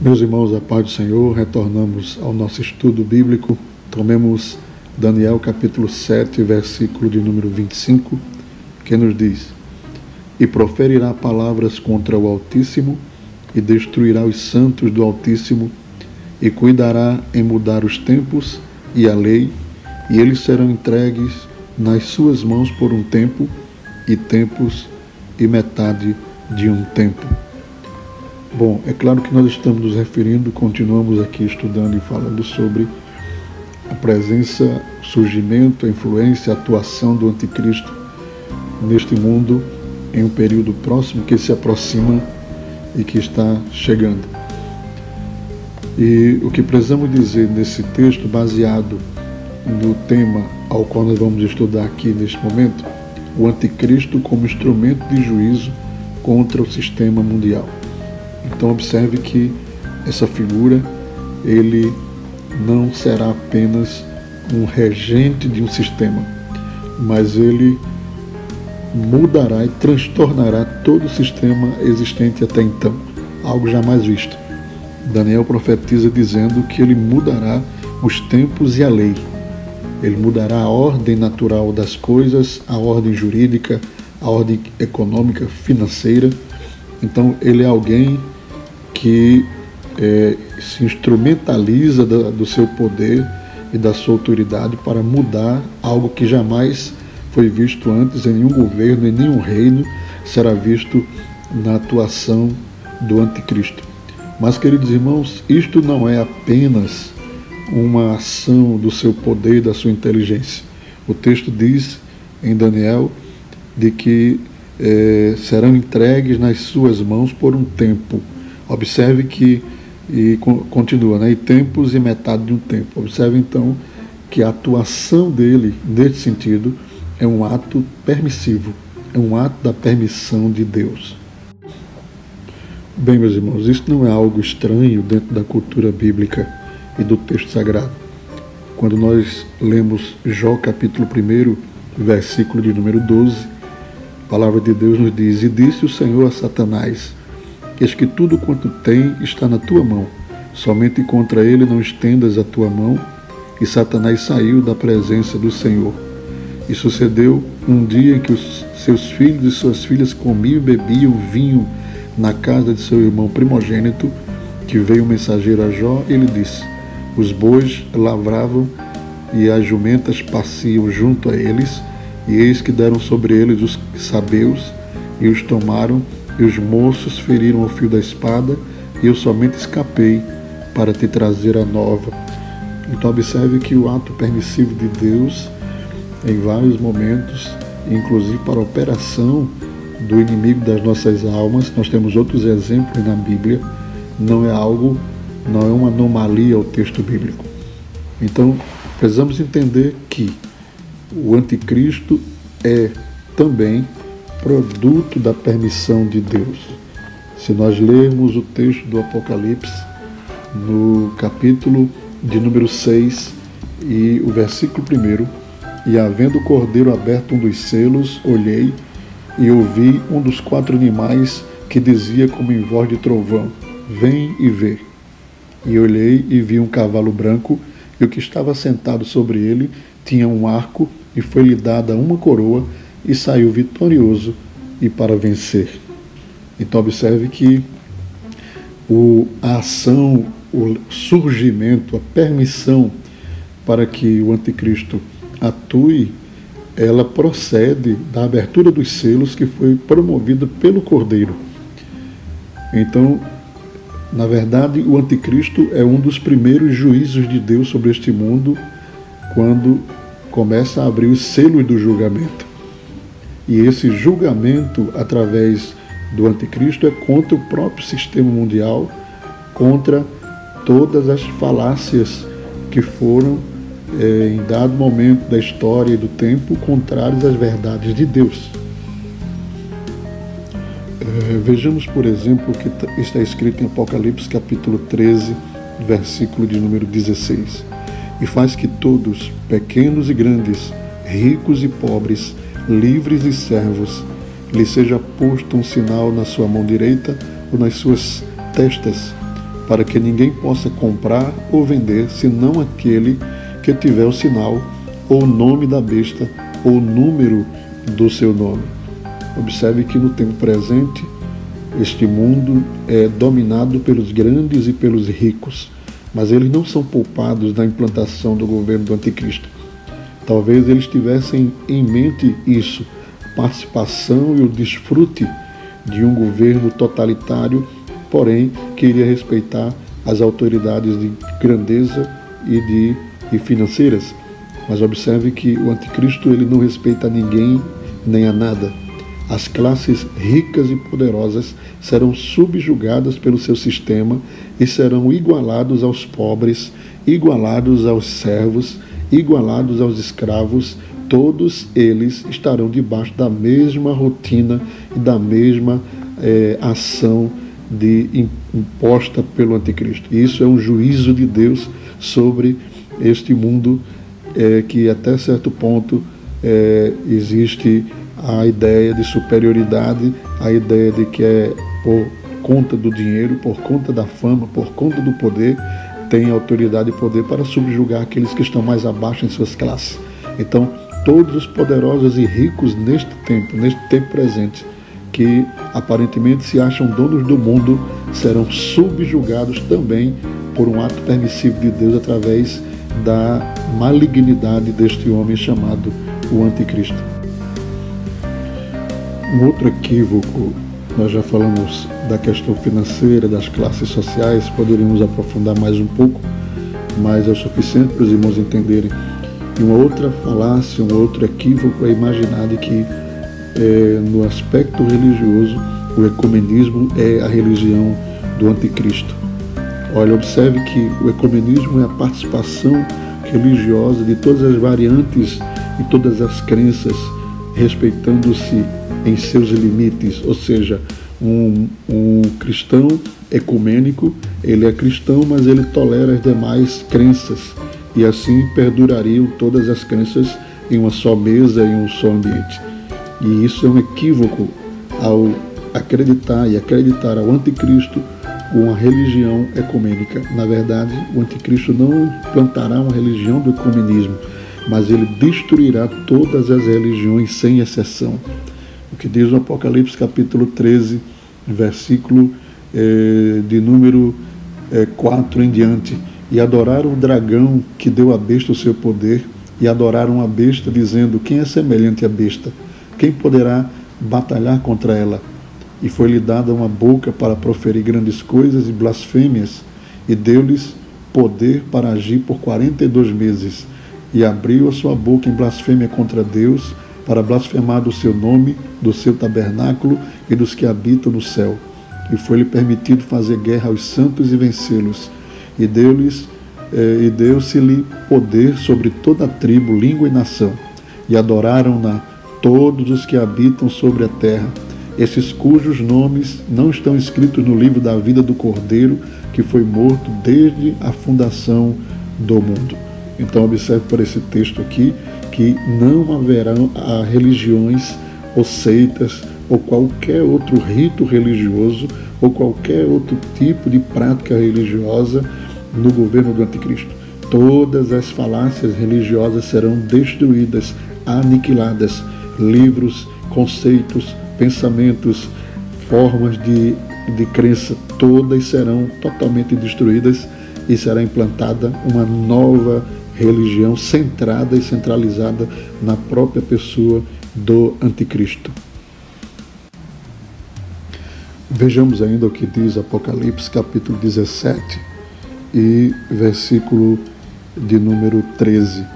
Meus irmãos, a paz do Senhor, retornamos ao nosso estudo bíblico. Tomemos Daniel capítulo 7, versículo de número 25, que nos diz: E proferirá palavras contra o Altíssimo, e destruirá os santos do Altíssimo, e cuidará em mudar os tempos e a lei, e eles serão entregues nas suas mãos por um tempo, e tempos e metade de um tempo Bom, é claro que nós estamos nos referindo, continuamos aqui estudando e falando sobre a presença, o surgimento, a influência, a atuação do anticristo neste mundo em um período próximo que se aproxima e que está chegando. E o que precisamos dizer nesse texto, baseado no tema ao qual nós vamos estudar aqui neste momento, o anticristo como instrumento de juízo contra o sistema mundial. Então observe que essa figura ele não será apenas um regente de um sistema, mas ele mudará e transtornará todo o sistema existente até então, algo jamais visto. Daniel profetiza dizendo que ele mudará os tempos e a lei. Ele mudará a ordem natural das coisas, a ordem jurídica, a ordem econômica, financeira. Então, ele é alguém que é, se instrumentaliza da, do seu poder e da sua autoridade para mudar algo que jamais foi visto antes em nenhum governo, em nenhum reino, será visto na atuação do anticristo. Mas, queridos irmãos, isto não é apenas uma ação do seu poder e da sua inteligência. O texto diz em Daniel de que é, serão entregues nas suas mãos por um tempo Observe que, e continua, né? e tempos e metade de um tempo. Observe então que a atuação dele, nesse sentido, é um ato permissivo, é um ato da permissão de Deus. Bem, meus irmãos, isso não é algo estranho dentro da cultura bíblica e do texto sagrado. Quando nós lemos Jó capítulo 1, versículo de número 12, a palavra de Deus nos diz: E disse o Senhor a Satanás: Eis que tudo quanto tem está na tua mão. Somente contra ele não estendas a tua mão. E Satanás saiu da presença do Senhor. E sucedeu um dia em que os seus filhos e suas filhas comiam e bebiam vinho na casa de seu irmão primogênito, que veio o mensageiro a Jó, ele disse: Os bois lavravam e as jumentas passiam junto a eles, e eis que deram sobre eles os sabeus e os tomaram e os moços feriram o fio da espada, e eu somente escapei para te trazer a nova. Então observe que o ato permissivo de Deus, em vários momentos, inclusive para a operação do inimigo das nossas almas, nós temos outros exemplos na Bíblia, não é algo, não é uma anomalia ao texto bíblico. Então, precisamos entender que o anticristo é também produto da permissão de Deus. Se nós lermos o texto do Apocalipse, no capítulo de número 6 e o versículo 1, e havendo o cordeiro aberto um dos selos, olhei e ouvi um dos quatro animais que dizia como em voz de trovão: Vem e vê. E olhei e vi um cavalo branco, e o que estava sentado sobre ele tinha um arco, e foi-lhe dada uma coroa, e saiu vitorioso e para vencer. Então, observe que o, a ação, o surgimento, a permissão para que o anticristo atue, ela procede da abertura dos selos que foi promovida pelo Cordeiro. Então, na verdade, o anticristo é um dos primeiros juízos de Deus sobre este mundo quando começa a abrir os selos do julgamento. E esse julgamento através do anticristo é contra o próprio sistema mundial, contra todas as falácias que foram, é, em dado momento da história e do tempo, contrárias às verdades de Deus. É, vejamos, por exemplo, o que tá, está escrito em Apocalipse capítulo 13, versículo de número 16. E faz que todos, pequenos e grandes, ricos e pobres, livres e servos, lhe seja posto um sinal na sua mão direita ou nas suas testas, para que ninguém possa comprar ou vender senão aquele que tiver o sinal ou o nome da besta ou o número do seu nome. Observe que no tempo presente este mundo é dominado pelos grandes e pelos ricos, mas eles não são poupados da implantação do governo do anticristo. Talvez eles tivessem em mente isso, participação e o desfrute de um governo totalitário, porém queria respeitar as autoridades de grandeza e de e financeiras. Mas observe que o anticristo ele não respeita ninguém nem a nada. As classes ricas e poderosas serão subjugadas pelo seu sistema e serão igualados aos pobres, igualados aos servos, igualados aos escravos. Todos eles estarão debaixo da mesma rotina e da mesma é, ação de, imposta pelo anticristo. Isso é um juízo de Deus sobre este mundo é, que até certo ponto é, existe a ideia de superioridade, a ideia de que é por conta do dinheiro, por conta da fama, por conta do poder, tem autoridade e poder para subjugar aqueles que estão mais abaixo em suas classes. Então, todos os poderosos e ricos neste tempo, neste tempo presente, que aparentemente se acham donos do mundo, serão subjugados também por um ato permissivo de Deus através da malignidade deste homem chamado o Anticristo. Um outro equívoco, nós já falamos da questão financeira, das classes sociais, poderíamos aprofundar mais um pouco, mas é o suficiente para os irmãos entenderem. E uma outra falácia, um outro equívoco é imaginar de que é, no aspecto religioso o ecumenismo é a religião do anticristo. Olha, observe que o ecumenismo é a participação religiosa de todas as variantes e todas as crenças, respeitando-se em seus limites, ou seja, um, um cristão ecumênico, ele é cristão, mas ele tolera as demais crenças e assim perdurariam todas as crenças em uma só mesa, em um só ambiente. E isso é um equívoco ao acreditar e acreditar ao anticristo uma religião ecumênica. Na verdade, o anticristo não implantará uma religião do ecumenismo, mas ele destruirá todas as religiões sem exceção. Que diz o Apocalipse capítulo 13, versículo eh, de número eh, 4 em diante. E adoraram o dragão que deu à besta o seu poder, e adoraram a besta, dizendo: Quem é semelhante à besta? Quem poderá batalhar contra ela? e foi-lhe dada uma boca para proferir grandes coisas e blasfêmias, e deu-lhes poder para agir por quarenta e dois meses, e abriu a sua boca em blasfêmia contra Deus, para blasfemar do seu nome, do seu tabernáculo e dos que habitam no céu. E foi-lhe permitido fazer guerra aos santos e vencê-los, e deu-lhes eh, e deu-se-lhe poder sobre toda a tribo, língua e nação, e adoraram-na todos os que habitam sobre a terra esses cujos nomes não estão escritos no livro da vida do Cordeiro, que foi morto desde a fundação do mundo. Então, observe por esse texto aqui que não haverão ah, religiões ou seitas ou qualquer outro rito religioso ou qualquer outro tipo de prática religiosa no governo do Anticristo. Todas as falácias religiosas serão destruídas, aniquiladas. Livros, conceitos, pensamentos, formas de, de crença, todas serão totalmente destruídas e será implantada uma nova religião centrada e centralizada na própria pessoa do anticristo. Vejamos ainda o que diz Apocalipse capítulo 17 e versículo de número 13.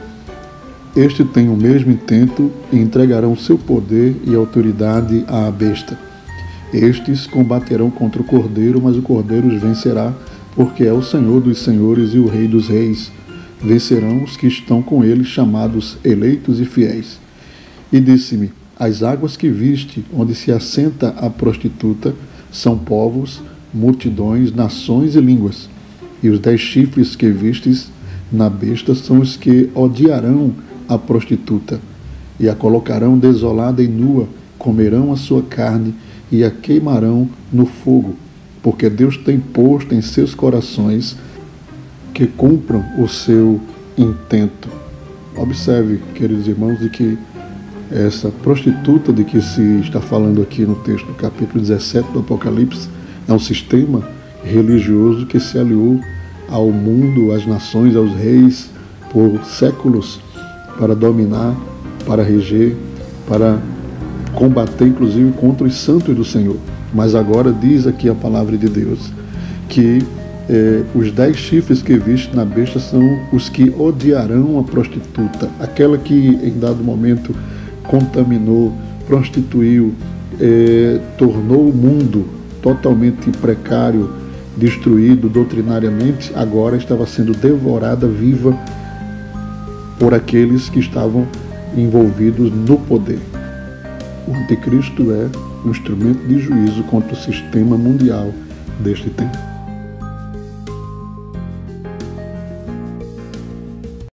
Este tem o mesmo intento e entregarão seu poder e autoridade à besta. Estes combaterão contra o cordeiro, mas o cordeiro os vencerá, porque é o Senhor dos senhores e o Rei dos reis. Vencerão os que estão com ele, chamados eleitos e fiéis. E disse-me: As águas que viste, onde se assenta a prostituta, são povos, multidões, nações e línguas. E os dez chifres que vistes na besta são os que odiarão a prostituta, e a colocarão desolada e nua, comerão a sua carne e a queimarão no fogo. porque Deus tem posto em seus corações que cumpram o seu intento. Observe, queridos irmãos, de que essa prostituta de que se está falando aqui no texto do capítulo 17 do Apocalipse é um sistema religioso que se aliou ao mundo, às nações, aos reis por séculos para dominar, para reger, para combater inclusive contra os santos do Senhor. Mas agora diz aqui a palavra de Deus que eh, os dez chifres que viste na besta são os que odiarão a prostituta, aquela que em dado momento contaminou, prostituiu, eh, tornou o mundo totalmente precário, destruído doutrinariamente, agora estava sendo devorada viva por aqueles que estavam envolvidos no poder. O anticristo é um instrumento de juízo contra o sistema mundial deste tempo.